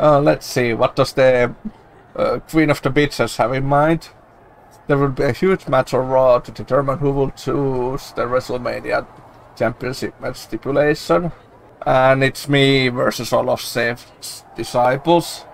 Uh, let's see, what does the uh, Queen of the Bitches have in mind? There will be a huge match on Raw to determine who will choose the WrestleMania Championship match stipulation. And it's me versus all of Seth's disciples.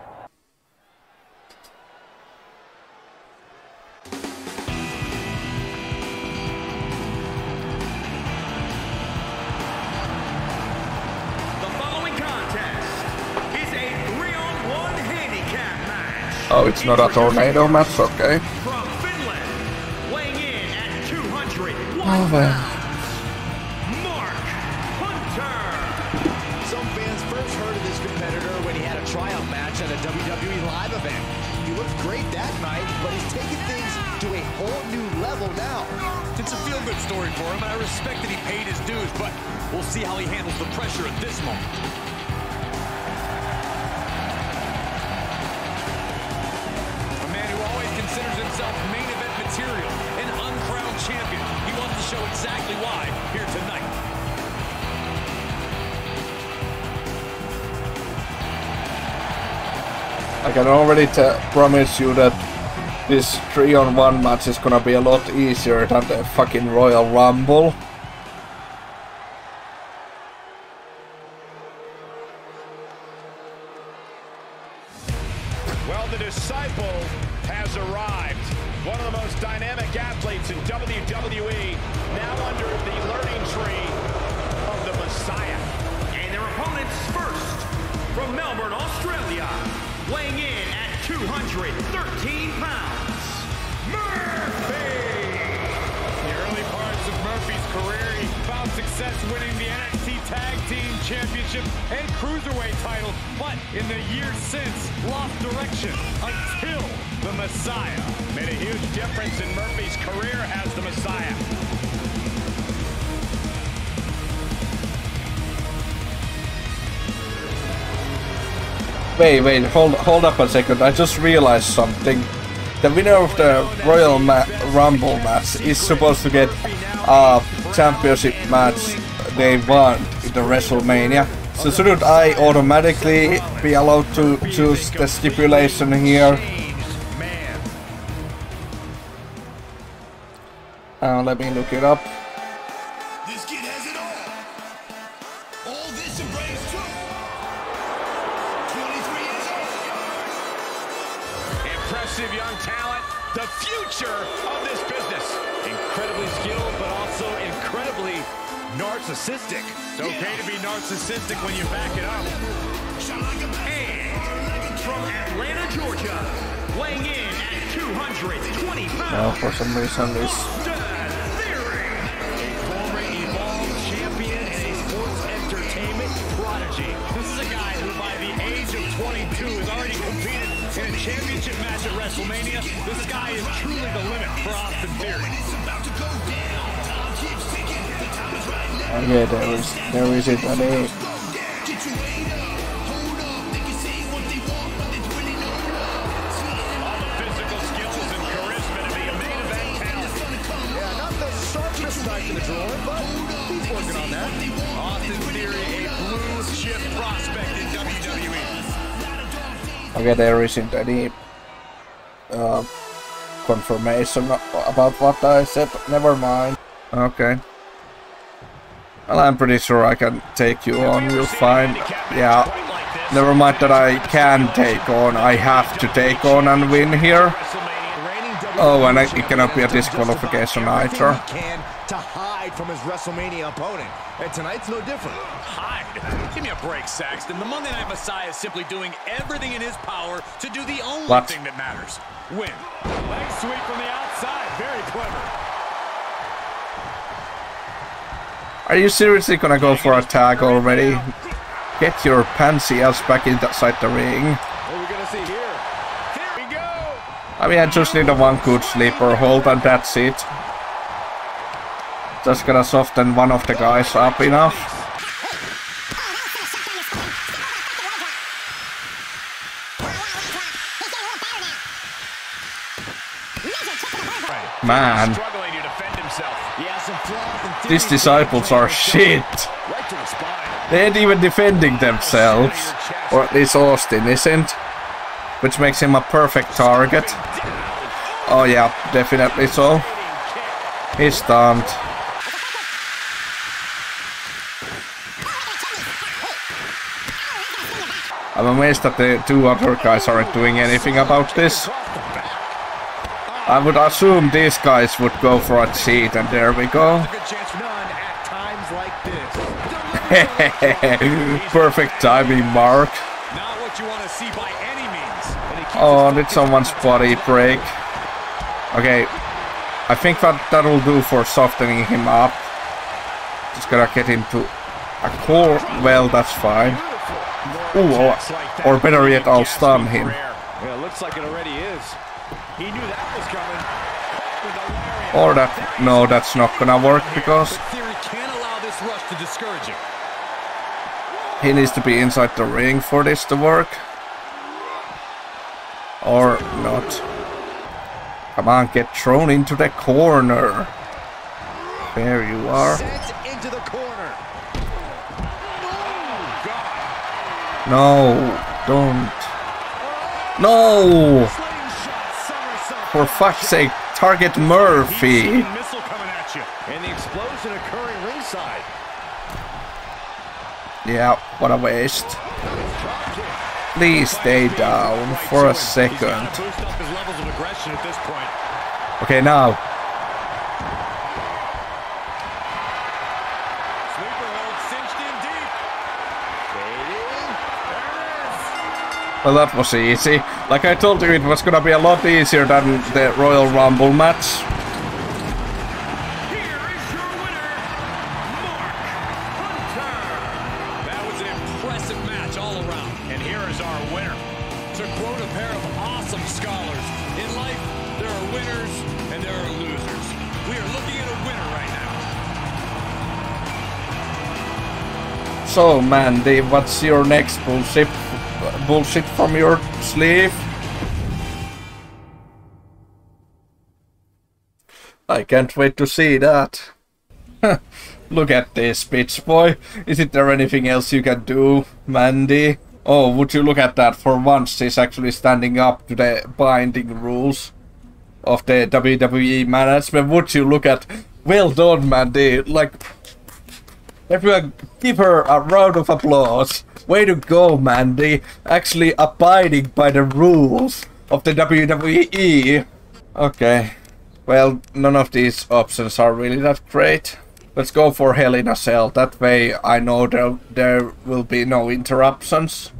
To a whole new level now. It's a feel-good story for him, and I respect that he paid his dues, but we'll see how he handles the pressure at this moment. Can already promise you that this 3 on 1 match is gonna be a lot easier than the fucking Royal Rumble. 213 pounds, Murphy. In the early parts of Murphy's career, he found success winning the NXT Tag Team Championship and Cruiserweight title, but in the years since, lost direction until the Messiah. Made a huge difference in Murphy's career as the Messiah. Wait, wait, hold, hold up a second. I just realized something. The winner of the Royal Ma- Rumble match is supposed to get a championship match they won in the WrestleMania. So shouldn't I automatically be allowed to choose the stipulation here? Uh, let me look it up. Young talent, the future of this business. Incredibly skilled, but also incredibly narcissistic. It's okay to be narcissistic when you back it up. And from Atlanta, Georgia, weighing in at 220 Uh, pounds, for some reason championship match at WrestleMania. This guy is truly the limit for Austin Theory. Okay, there is there is it any All Okay, there isn't any uh, confirmation about what I said. Never mind. Okay. Well, I'm pretty sure I can take you on. You'll find. Yeah. Never mind that I can take on. I have to take on and win here. Oh, and I, it cannot be a disqualification either. Can to hide from his WrestleMania opponent. And tonight's no different. Hide. Give me a break, Saxton. The Monday Night Messiah is simply doing everything in his power to do the only What? thing that matters. Win. Leg sweep from the outside. Very clever. Are you seriously gonna go for a tag already? Get your pansy ass back inside the ring. I mean, I just need a one good sleeper hold and that's it. Just gonna soften one of the guys up enough. Man, these disciples are shit. They ain't even defending themselves. Or at least Austin isn't. Which makes him a perfect target. Oh yeah, definitely so. He's stunned. I'm amazed that the two other guys aren't doing anything about this. I would assume these guys would go for a cheat, and there we go. Perfect timing, Mark. Not what you want to see by any means. And he keeps Oh, did someone's body break? Okay, I think that that'll do for softening him up. Just gotta get him to a core. Well, that's fine. Ooh, or, or better yet, I'll stun him. Yeah, looks like it already is. He knew that was coming. Or that, no, that's not gonna work because But Theory can't allow this rush to discourage him. he needs to be inside the ring for this to work. Or not. Come on, get thrown into the corner. There you are. sent into the corner. No, don't. No! For fuck's sake, target Murphy. Missile coming at you. And the explosion occurring ringside. Yeah, what a waste. Please stay down for a second. Okay, now. Well, that was easy. Like I told you, it was gonna be a lot easier than the Royal Rumble match. Quote a pair of awesome scholars, in life there are winners and there are losers. We are looking at a winner right now. So, Mandy, what's your next bullshit bullshit from your sleeve? I can't wait to see that. Look at this, bitch boy. Isn't there anything else you can do, Mandy? Oh, would you look at that? For once, he's actually standing up to the binding rules of the WWE management. Would you look at? Well done, Mandy. Like, Everyone, give her a round of applause. Way to go, Mandy. Actually abiding by the rules of the WWE. Okay. Well, none of these options are really that great. Let's go for Hell in a Cell. That way I know there, there will be no interruptions.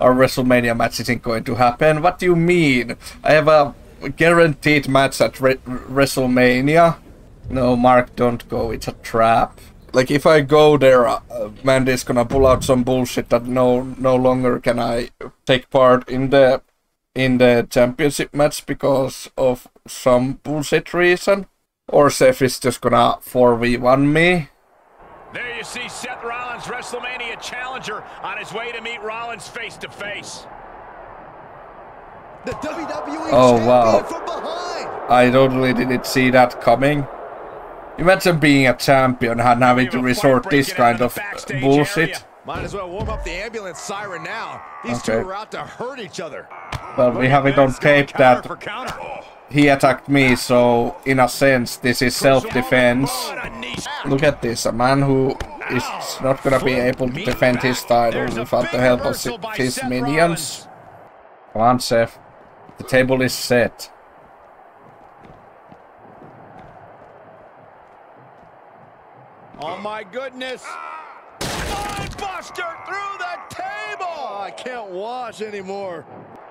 Our WrestleMania match isn't going to happen. What do you mean? I have a guaranteed match at Re- WrestleMania. No, Mark, don't go. It's a trap. Like if I go there, uh, Mandy's gonna pull out some bullshit that no no longer can I take part in the in the championship match because of some bullshit reason. Or Seth is just gonna 4v1 me. There you see Seth Rollins, WrestleMania challenger, on his way to meet Rollins face to face. The WWE Oh, champion wow. from behind. I totally didn't see that coming. Imagine being a champion and having to resort this kind of uh, bullshit. Might as well warm up the ambulance siren now. These Okay. two are out to hurt each other. Well, we have it on tape that For counter. He attacked me, so in a sense, this is self-defense. What a knee. Look at this, a man who is not gonna be able to defend his title without the help of his minions. Come on, Seth. The table is set. Oh my goodness. Buster through the table. Oh, I can't watch anymore.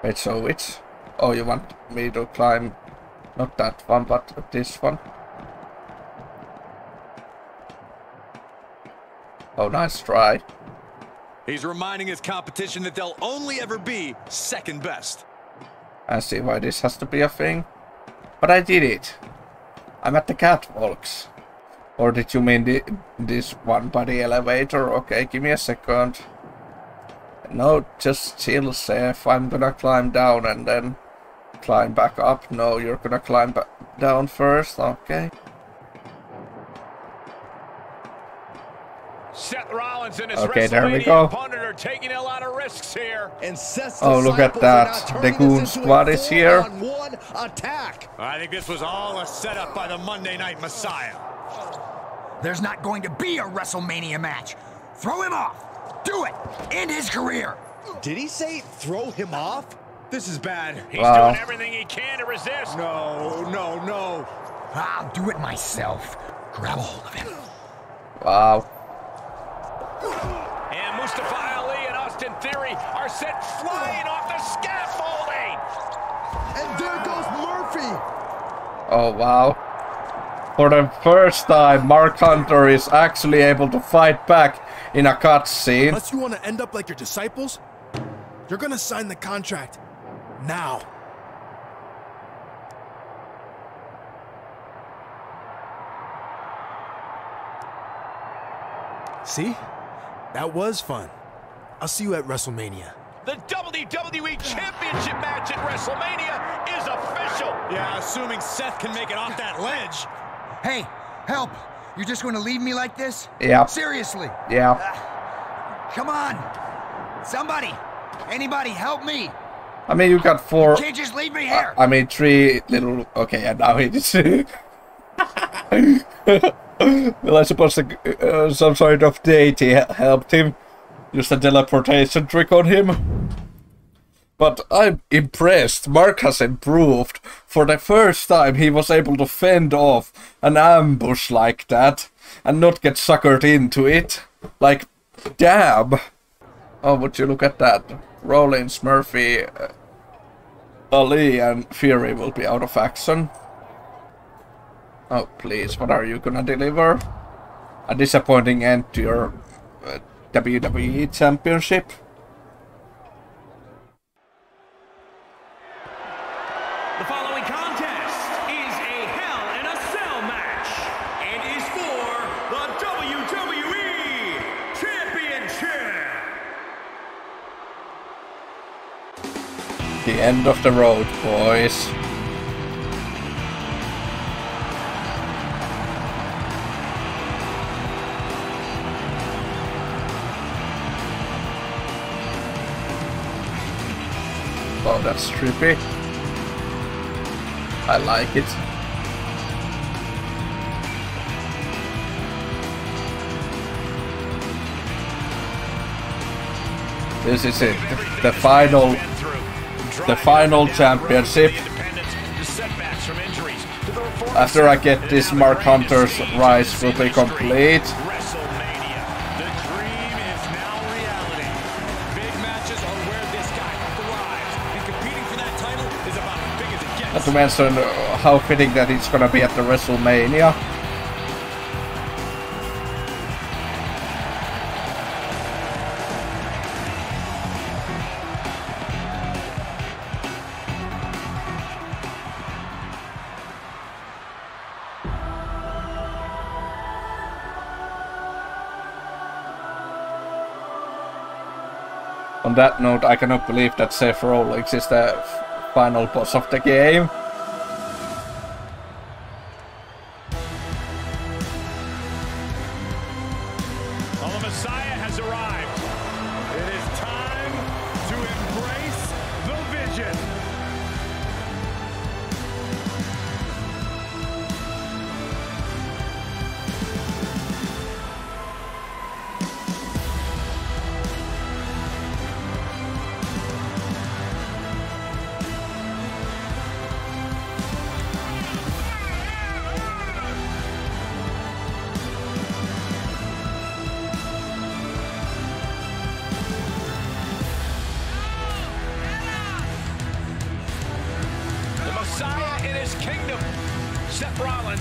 Wait, so which? Oh, you want me to climb? Not that one, but this one. Oh, nice try. He's reminding his competition that they'll only ever be second best. I see why this has to be a thing. But I did it. I'm at the catwalks. Or did you mean the, this one by the elevator? Okay, give me a second. No, just chill, Seth. I'm gonna climb down and then climb back up. No, you're gonna climb ba- down first. Okay. Seth Rollins Rollins and his Okay, there we WrestleMania go. opponent are taking a lot of risks here. And Seth's Oh, look at disciples that. are now The turning Goon this into Squad a is here. four-on-one attack. I think this was all a setup by the Monday Night Messiah. There's not going to be a WrestleMania match. Throw him off. Do it. End his career. Did he say throw him off? This is bad. He's Wow. doing everything he can to resist. No, no, no. I'll do it myself. Grab a hold of him. Wow. And Mustafa Ali and Austin Theory are sent flying off the scaffolding. And there goes Murphy. Oh, wow. For the first time, Mark Hunter is actually able to fight back in a cutscene. Unless you want to end up like your disciples, you're gonna sign the contract now. See? That was fun. I'll see you at WrestleMania. The WWE Championship match at WrestleMania is official. Yeah, assuming Seth can make it off that ledge. Hey, help. You're just going to leave me like this? Yeah. Seriously. Yeah. Come on. Somebody. Anybody help me. I mean, you got four. Can't just leave me here. I mean, three little. Okay, and now it is. well, I suppose the, uh, some sort of deity helped him. Used a teleportation trick on him. But I'm impressed. Mark has improved. For the first time, he was able to fend off an ambush like that and not get suckered into it. Like, damn. Oh, would you look at that? Rollins, Murphy, uh, Ali and Theory will be out of action. Oh, please, what are you gonna deliver? A disappointing end to your uh, WWE Championship? The end of the road, boys. Oh, that's trippy. I like it. This is it. The final the final championship. After I get this, Mark Hunter's rise will be complete. Not to mention how fitting that it's gonna be at the WrestleMania. That note, I cannot believe that Rollins is the final boss of the game.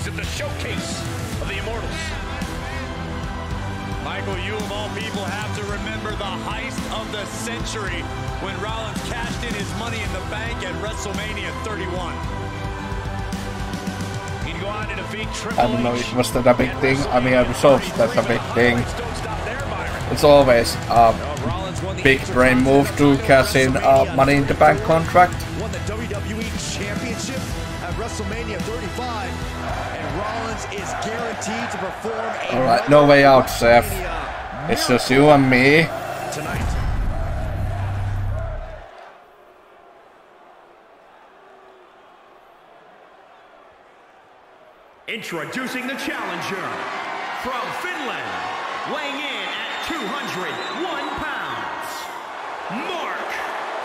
At the showcase of the Immortals. Michael, you of all people have to remember the heist of the century when Rollins cashed in his money in the bank at WrestleMania 31. He'd go on to defeat Triple I don't know, H. was that a big thing? I mean, I'm sure that's a big thing. Don't stop there, Byron. It's always a Rollins won the big brain move to cash in a Money in the Bank contract. won the WWE Championship at WrestleMania 35, and Rollins is guaranteed to perform a Alright, no way out, Seth. It's just you and me. tonight. Introducing the challenger from Finland, weighing in at 201 pounds, Mark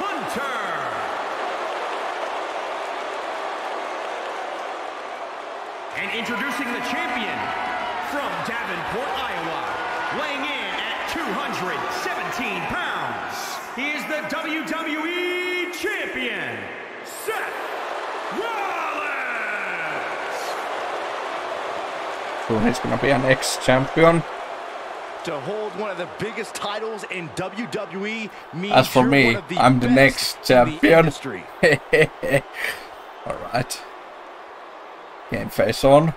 Hunter. And introducing the champion from Davenport, Iowa, weighing in at 217 pounds. He is the WWE Champion, Seth Rollins. So he's gonna be an ex-champion. To hold one of the biggest titles in WWE means As for you're me, one of the I'm the next in the champion. Alright. Game face on.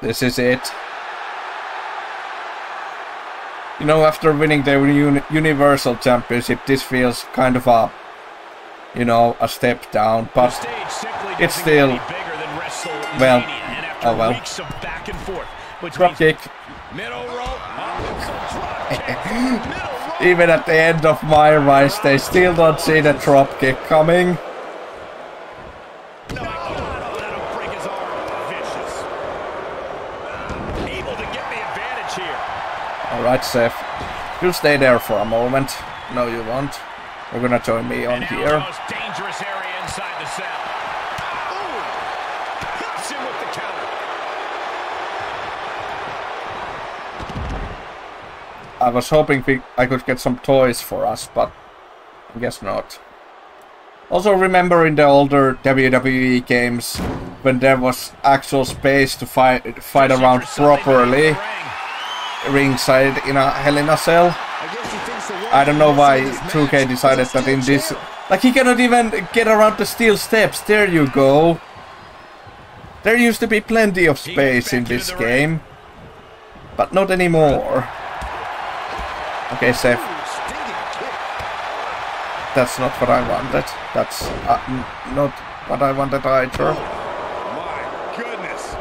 This is it. You know, after winning the uni Universal Championship, this feels kind of a, you know, a step down, but it's still- bigger than well, oh well. weeks of back and forth drop kick. middle rope, up, drop kick from the middle rope. Even at the end of my rise, they still don't see the drop kick coming. No, oh, that'll break his arm. Vicious. Able to get the advantage here. Alright, Seth. You stay there for a moment. No, you won't. You're gonna join me on here. dangerous area inside the cell. Ooh, hits him with the counter. I was hoping we, I could get some toys for us, but I guess not. Also remember in the older WWE games when there was actual space to fight fight around properly. Ringside in a Hell in a Cell. I don't know why 2K decided that in this... Like he cannot even get around the steel steps. There you go. There used to be plenty of space in this game. But not anymore. Okay, kick. That's not what I wanted. That's uh, not what I wanted either. My goodness.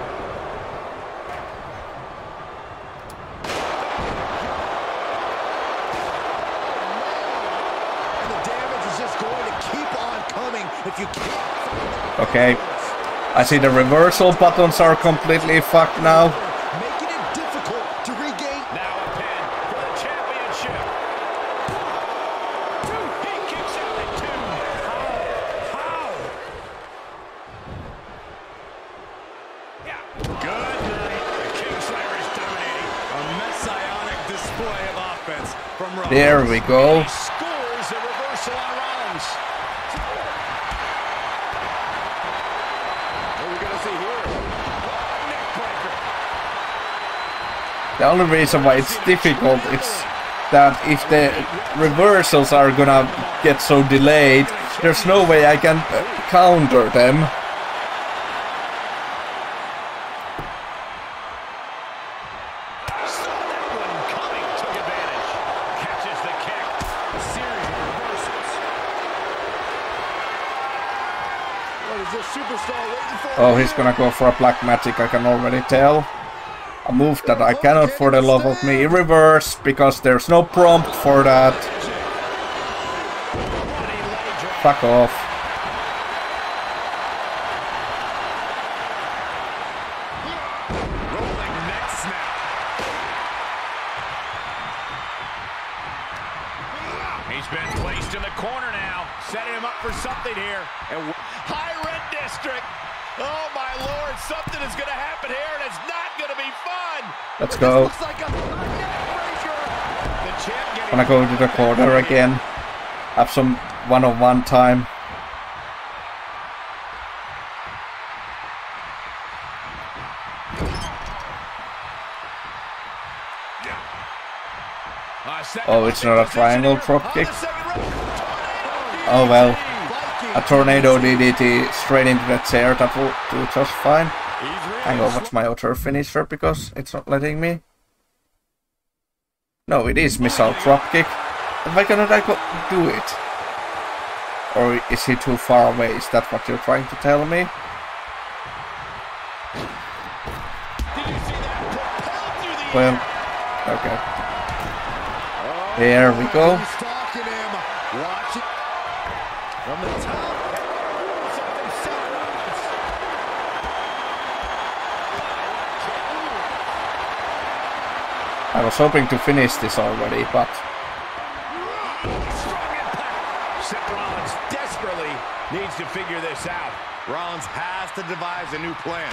And the damage is just going to keep on coming if you can't. Okay. I see the reversal buttons are completely fucked now. Making it difficult The only reason why it's difficult is that if the reversals are gonna get so delayed, there's no way I can uh, counter them. Saw that one coming. Took advantage. Catches the kick. Series of reversals. What is this superstar waiting for? Oh, he's gonna go for a black magic, I can already tell. Move that I cannot for the love of me reverse, because there's no prompt for that. Fuck off. Champ getting Gonna go to the corner again. Have some one-on-one time. Uh, set Oh, it's not a triangle drop kick. On Oh well. A tornado DDT straight into the chair, that will do just fine. Hang on, what's my auto finisher because it's not letting me? No, it is missile dropkick. Why cannot I do it? Or is he too far away? Is that what you're trying to tell me? Well, okay. There we go. He's stalking him. Watch it. From the top. Something Seth Rollins. I was hoping to finish this already, but. Seth Rollins desperately needs to figure this out. Rollins has to devise a new plan.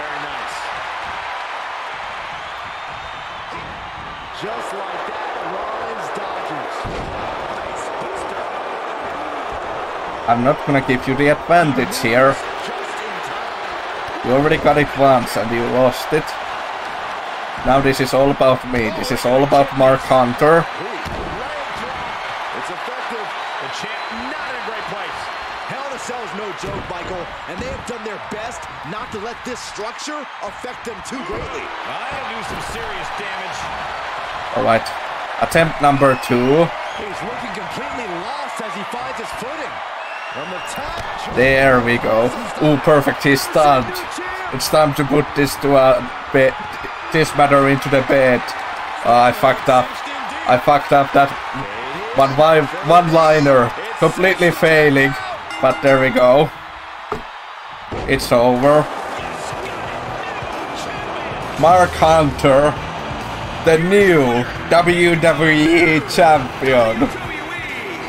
Very nice. Just like that, Rollins dodges. I'm not gonna give you the advantage here. Just in time. You already got it once and you lost it. Now this is all about me. This is all about Mark Hunter. Ooh, leg drop. It's effective. The champ not in a great place. Hell in a Cell is no joke, Michael, and they have done their best not to let this structure affect them too greatly. I'll do some serious damage. Alright. Attempt number two. He's looking completely lost as he finds his footing. There we go. Oh, perfect. He's stunned. It's time to put this to a bed. This matter into the bed. Uh, I fucked up. I fucked up that one one liner. Completely failing. But there we go. It's over. Mark Hunter, the new WWE champion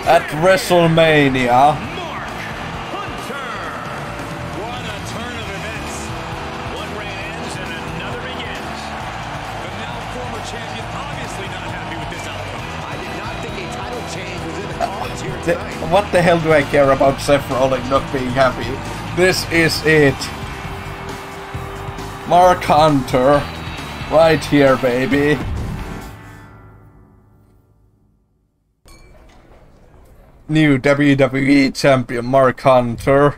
at WrestleMania. What the hell do I care about Seth Rollins not being happy? This is it. Mark Hunter. Right here, baby. New WWE Champion Mark Hunter.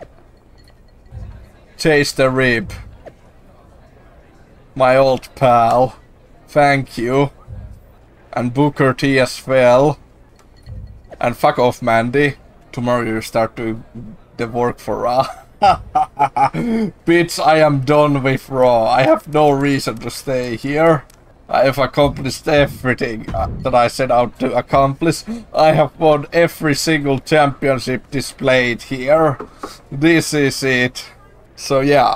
Chase the Rib. My old pal. Thank you. And Booker T as well. And fuck off, Mandy. Tomorrow you start doing the work for Raw. Bitch, I am done with Raw. I have no reason to stay here. I have accomplished everything uh, that I set out to accomplish. I have won every single championship displayed here. This is it. So yeah,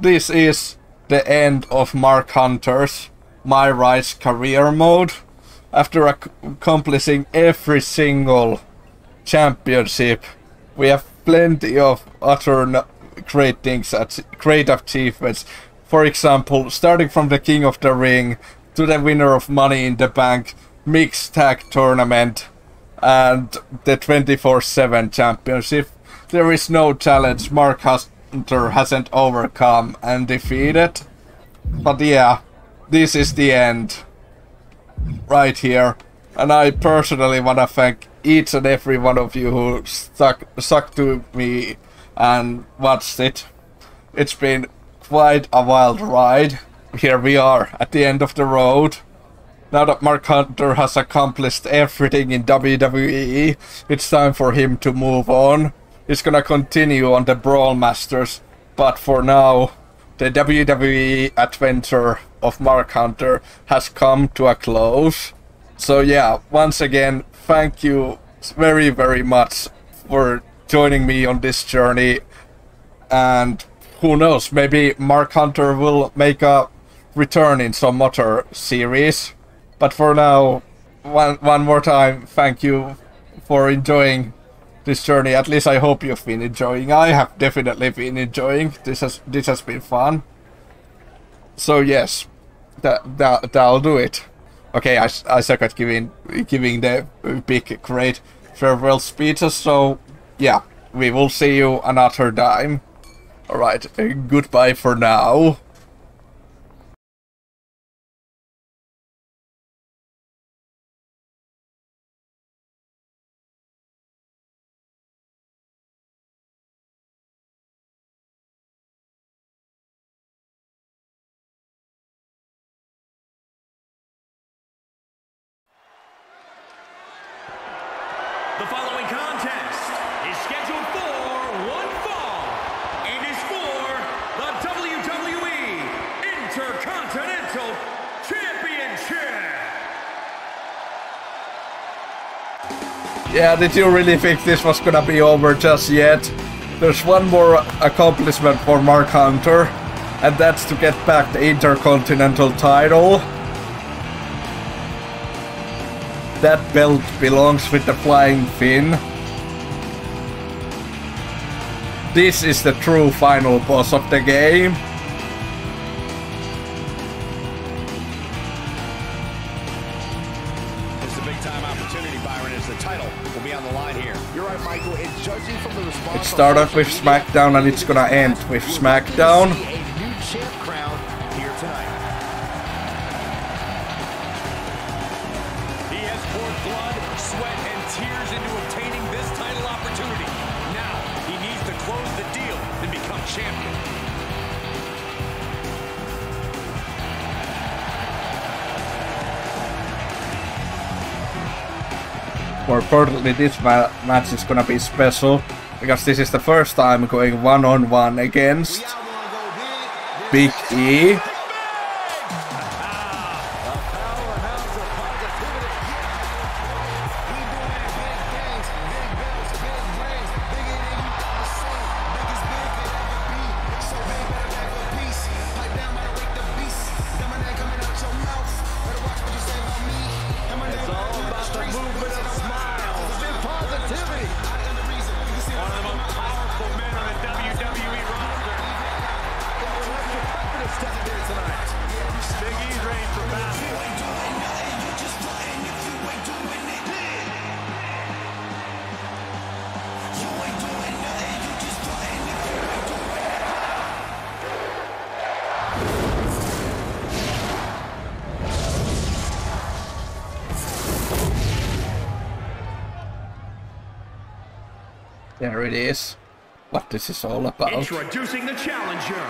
this is the end of Mark Hunter's My Rise career mode. After ac- accomplishing every single championship, we have plenty of other great things, at great achievements. For example, starting from the King of the Ring to the winner of Money in the Bank mixed tag tournament and the 24/7 championship. There is no challenge Mark Hunter hasn't overcome and defeated. But yeah, this is the end right here. And I personally want to thank each and every one of you who stuck stuck to me and watched it. It's been quite a wild ride. Here we are at the end of the road. Now that Mark Hunter has accomplished everything in WWE, it's time for him to move on. He's gonna continue on the Brawl Masters, but for now, the WWE adventure of Mark Hunter has come to a close. So yeah, once again, thank you very very much for joining me on this journey. And who knows, maybe Mark Hunter will make a return in some other series. But for now, one one more time, thank you for enjoying this journey. At least I hope you've been enjoying. I have definitely been enjoying. This has this has been fun. So yes, that that that'll do it. Okay, I suck at giving giving the big great farewell speeches. So yeah, we will see you another time. All right, uh, goodbye for now. Yeah, did you really think this was gonna be over just yet? There's one more accomplishment for Mark Hunter, and that's to get back the Intercontinental title. That belt belongs with the Flying Finn. This is the true final boss of the game. Now, he needs to close the deal and become champion. More importantly, this ma- match is gonna be special because this is the first time going one on one against Big E. There it is. What this is all about. Introducing the challenger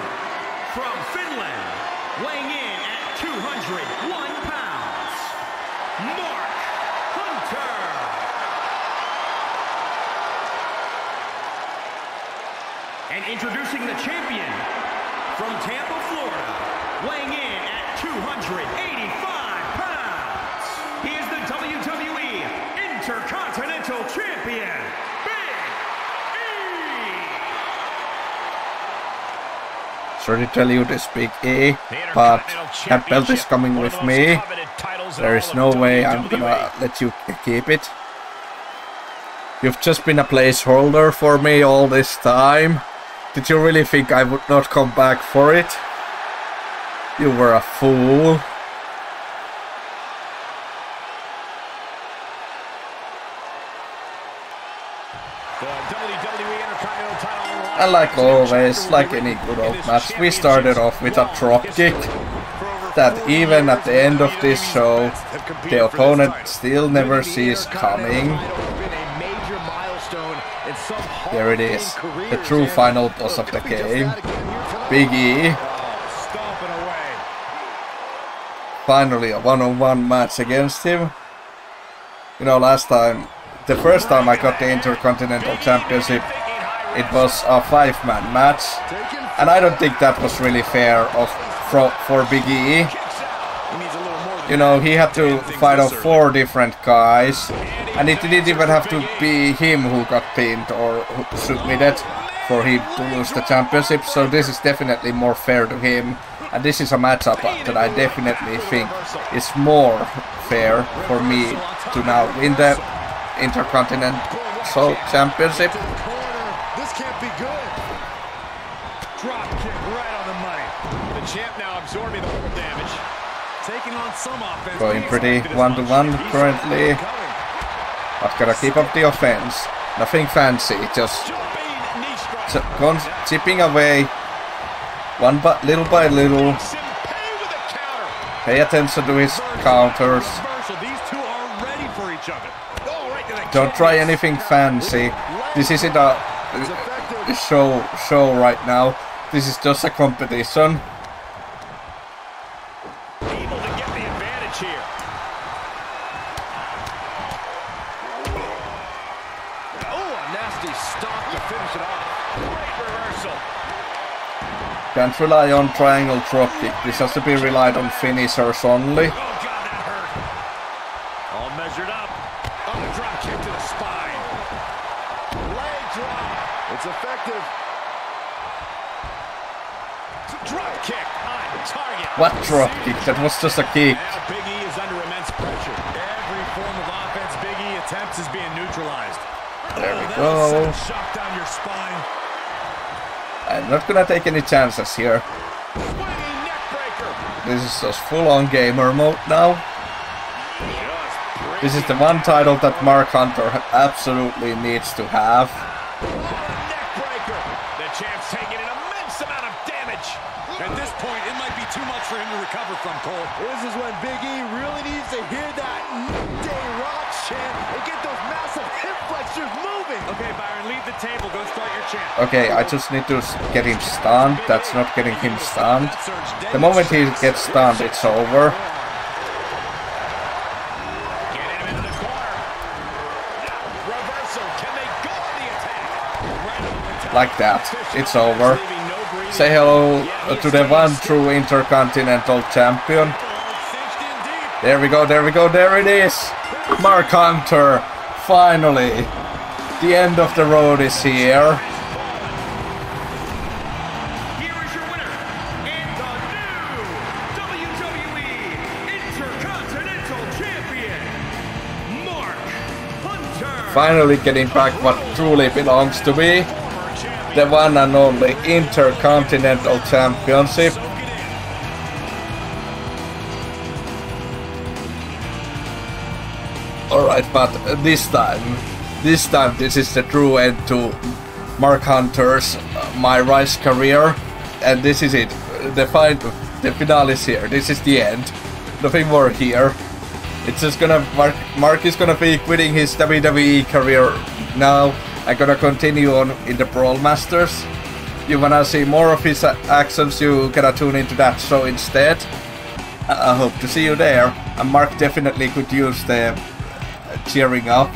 from Finland, weighing in at 201 pounds, Mark Hunter. And introducing the champion from Tampa, Florida, weighing in at 285 Sorry to tell you to speak E, but that belt is coming with me. There is no way I'm gonna let you keep it. You've just been a placeholder for me all this time. Did you really think I would not come back for it? You were a fool. And like always, like any good old match, we started off with a drop kick. That even at the end of this show, the opponent still never sees coming. There it is, the true final boss of the game. Big E. Finally a one-on-one match against him. You know, last time, the first time I got the Intercontinental Championship, it was a five-man match. And I don't think that was really fair of for, for Big E. You know, he had to fight off four different guys, and it didn't even have to be him who got pinned or submitted for him to lose the championship. So this is definitely more fair to him, and this is a matchup that I definitely think is more fair for me to now win the Intercontinental Championship. This can't be good. Drop kick right on the money. The champ now absorbing the whole damage. Taking on some offense. Going but pretty one to one currently. But gotta keep up the offense. Nothing fancy, just Jumping knee strike. ch- con- chipping away one by little by little. Simpei with a counter. Pay attention to his counters. Reversal. These two are ready for each other. Right to the Don't try anything fancy. This isn't a, a uh, show show right now. This is just a competition. Can't rely on triangle dropkick. This has to be relied on finishers only. Oh, God, that hurt. All measured up. Oh, Oh, drop kick to the spine. Leg drop. It's effective. Drop kick target. What drop kick? That was just a kick. Now Big E is under immense pressure. Every form of offense Big E attempts is being neutralized. There we oh, That'll go. shock down your spine. I'm not gonna take any chances here. Swinging neck breaker. This is just full-on gamer mode now. This is the one title that Mark Hunter absolutely needs to have. The champ's taking an immense amount of damage. At this point, it might be too much for him to recover from, Cole. This is when Big E table. Go start your chant. Okay, I just need to get him stunned. That's not getting him stunned. The moment he gets stunned, it's over. Get him into the corner. Reversal. Can they go on the attack? Right on the top. Like that. It's over. Leaving no breathing Say hello to the one true Intercontinental Champion. Oh, deep. There we go, there we go, there it is! Mark Hunter! Finally! The end of the road is here. Here is your winner, and the new WWE Intercontinental Champion, Mark Hunter. Finally getting back what truly belongs to me. The one and only Intercontinental Championship. Alright, but this time, this time this is the true end to Mark Hunter's uh, MyRise career. And this is it. The fight, the finale is here. This is the end. Nothing more here. It's just gonna Mark Mark is gonna be quitting his WWE career now I'm gonna continue on in the Brawl Masters. You wanna see more of his uh, actions, you gotta tune into that show instead. I I hope to see you there. And Mark definitely could use the uh, cheering up